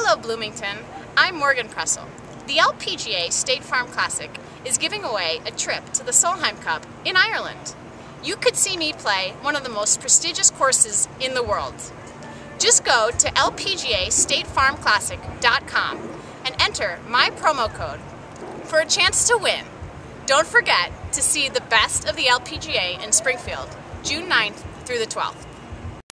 Hello Bloomington, I'm Morgan Pressel. The LPGA State Farm Classic is giving away a trip to the Solheim Cup in Ireland. You could see me play one of the most prestigious courses in the world. Just go to lpgastatefarmclassic.com and enter my promo code for a chance to win. Don't forget to see the best of the LPGA in Springfield, June 9th through the 12th.